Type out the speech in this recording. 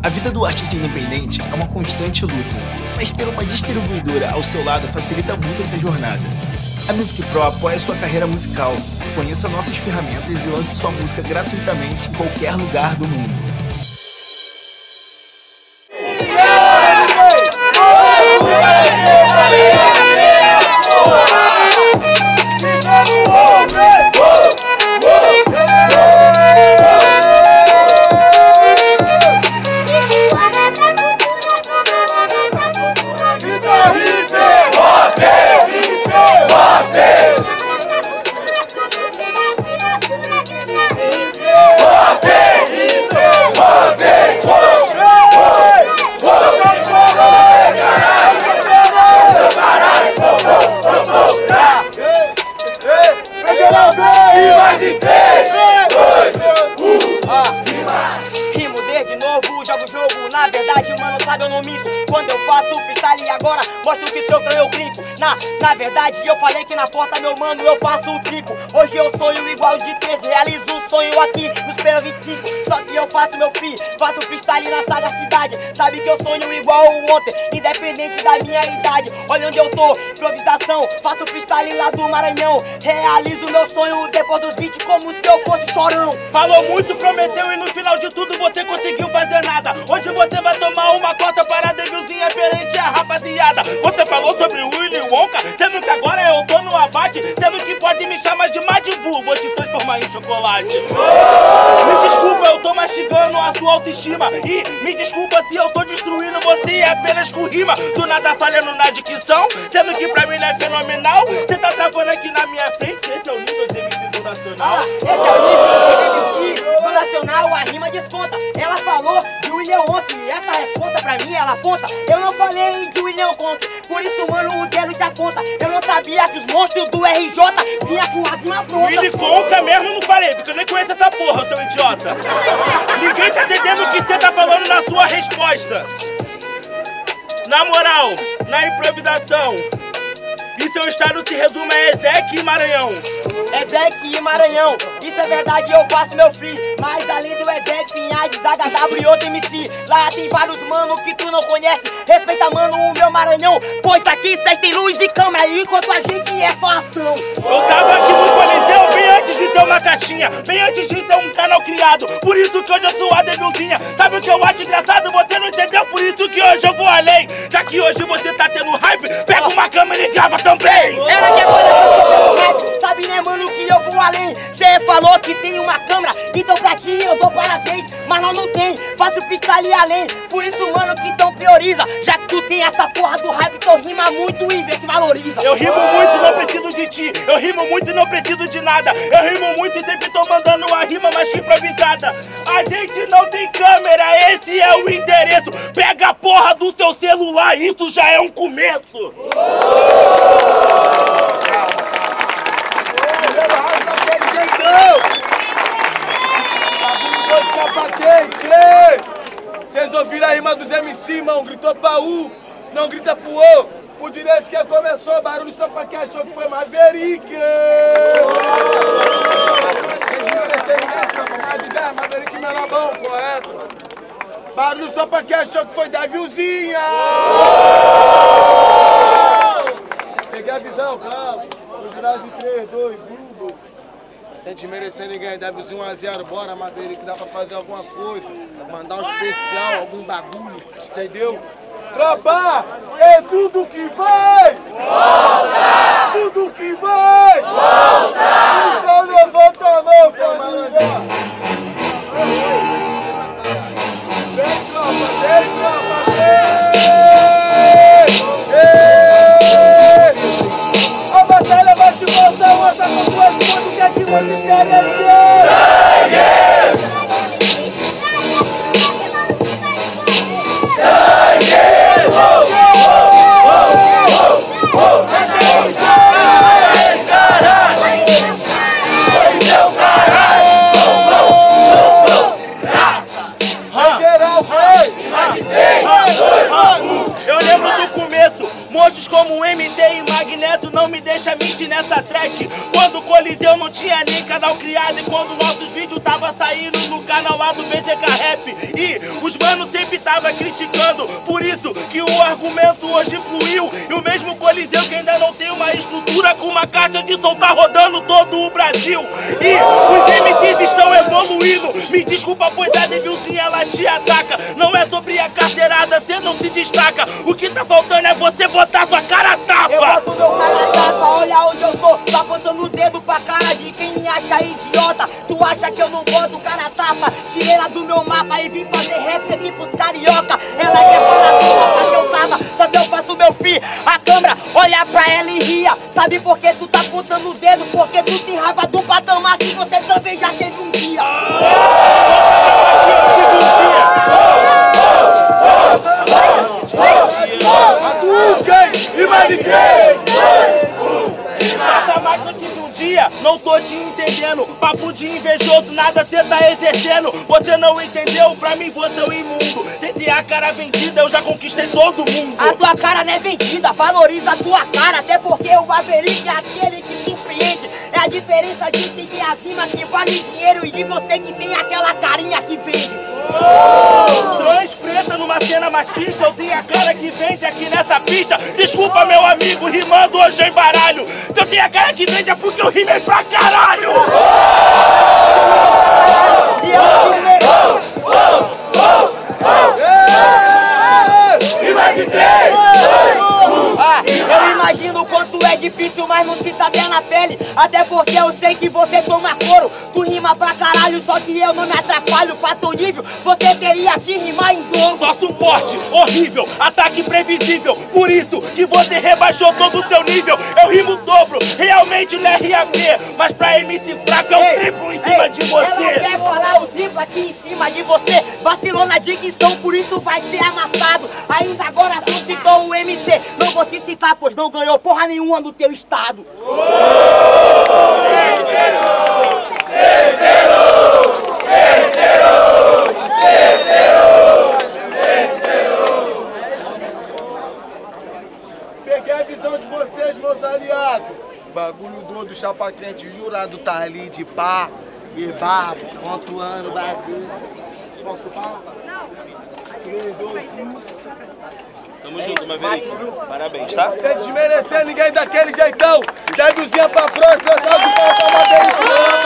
A vida do artista independente é uma constante luta, mas ter uma distribuidora ao seu lado facilita muito essa jornada. A Music Pro apoia sua carreira musical. Conheça nossas ferramentas e lance sua música gratuitamente em qualquer lugar do mundo. Sabe eu não minto. Quando eu faço freestyle agora mostro que troco eu brinco. Na, na verdade, eu falei que na porta, meu mano, eu faço o trico. Hoje eu sonho igual de 13, realizo o sonho aqui nos Pera 25 Só que eu faço meu free, faço freestyle na sagacidade Sabe que eu sonho igual ontem, independente da minha idade. Olha onde eu tô, improvisação, faço freestyle lá do Maranhão. Realizo meu sonho depois dos 20 como se eu fosse chorão. Falou muito, prometeu e no final de tudo você conseguiu fazer nada. Hoje você vai tomar uma cota para a devilzinha perante a rapaziada. Você falou sobre o Willy Wonka, sendo que agora eu tô no abate, sendo que pode me chamar de Madibu, vou te transformar em chocolate. Me desculpa, eu tô mastigando a sua autoestima, e me desculpa se eu tô destruindo você apenas com rima, do nada falhando na dicção, sendo que pra mim não é fenomenal, você tá travando aqui na minha frente, esse é o nível de Nacional. Ah, esse é o nível de MC do Nacional, a rima desconta, ela falou de William ontem, essa resposta pra mim ela aponta, eu não falei de William Conte, por isso mano o dedo te aponta, eu não sabia que os monstros do RJ vinha com as rimas prontas. Willy Conca mesmo não falei, porque eu nem conheço essa porra, seu idiota. Ninguém tá entendendo o que você tá falando na sua resposta. Na moral, na improvisação, e seu estado se resume a Ezequiel e Maranhão. Ezequiel e Maranhão, isso é verdade, eu faço meu free. Mas além do Ezequiel, Pinhais, HW e outro MC, lá tem vários mano que tu não conhece. Respeita, mano, o meu Maranhão. Pois aqui cês tem luz e câmera, enquanto a gente é só ação. Eu tava aqui no Coliseu bem antes de ter uma caixinha, bem antes de ter um canal criado. Por isso que hoje eu sou a debilzinha. Sabe o que eu acho engraçado? Você não entendeu, por isso que hoje eu vou além. Já que hoje você tá tendo hype, pega uma câmera e grava também! Ela quer fazer além Cê falou que tem uma câmera. Então pra ti eu dou parabéns Mas nós não tem, faço freestyle além. Por isso, mano, que então prioriza. Já que tu tem essa porra do hype Então rima muito e vê se valoriza. Eu rimo muito e não preciso de ti. Eu rimo muito e não preciso de nada. Eu rimo muito e sempre tô mandando a rima mais improvisada. A gente não tem câmera, esse é o endereço. Pega a porra do seu celular, isso já é um começo vocês ouviram a rima irmão? Gritou U, não grita pro O. Direito que começou, barulho só pra quem achou que foi Maverick. Maverick bom, correto? Barulho só pra quem achou que foi Davilzinha. Peguei a visão, calma. Vou girar de 3, 2, 1. Sem desmerecer ninguém, deve 1 a 0 bora que dá pra fazer alguma coisa. Mandar um especial, algum bagulho, entendeu? Tropa, é tudo que vai! Hallelujah. Monstros como MT e Magneto não me deixa mentir nessa track. Quando o Coliseu não tinha nem canal criado e quando nossos vídeos tava saindo no canal lá do BTK Rap. E os manos sempre tava criticando, por isso que o argumento hoje fluiu. E o mesmo Coliseu que ainda não tem uma estrutura com uma caixa de som tá rodando todo o Brasil. E os MCs estão evoluindo. Me desculpa, pois a Devilzinha ela te ataca. Não é sobre a carteirada, cê não se destaca. O que tá faltando é você botar sua cara a Eu tapa. boto meu cara a tapa, olha onde eu tô. Tá apontando o dedo pra cara de quem me acha idiota. Tu acha que eu não boto cara a tapa? Tirei ela do meu mapa e vim fazer rap aqui pros carioca. Ela quer falar mapa que eu tava, só que eu faço meu fi. A câmera olha pra ela e ria. Sabe por que tu tá apontando o dedo? Porque tu tem raiva do patamar que você também já teve um dia. Não tô te entendendo. Papo de invejoso, nada cê tá exercendo. Você não entendeu, pra mim você é o imundo. Sem ter a cara vendida, eu já conquistei todo mundo. A tua cara não é vendida, valoriza a tua cara, até porque o Maverick é aquele que surpreende. É a diferença de quem tem acima que vale dinheiro e de você que tem aquela carinha que vende. Preta cena machista, eu tenho a cara que vende aqui nessa pista. Desculpa, meu amigo, rimando hoje em baralho. Se eu tenho a cara que vende é porque eu rimei pra caralho. E eu primeiro. E mais três! Ah, eu imagino o quanto é difícil, mas não se tá até na pele. Até porque eu sei que você toma couro. Rima pra caralho, só que eu não me atrapalho. Pra teu nível, você teria que rimar em dobro. Só suporte, horrível, ataque previsível. Por isso que você rebaixou todo o seu nível. Eu rimo dobro, realmente não é RAP. Mas pra MC fraco é um Ei, triplo em cima ei, de Ela você. quer falar o triplo aqui em cima de você. Vacilou na dicção, por isso vai ser amassado. Ainda agora tu citou o MC. Não vou te citar, pois não ganhou porra nenhuma no teu estado. De chapa quente, jurado tá ali de pá e vá, pontuando bagulho. Posso falar? Não. 3, 2, 1. Tamo junto, Maverick. Parabéns, tá? Sem desmerecer ninguém daquele jeitão. Devilzinha pra próxima, salve pra Maverick.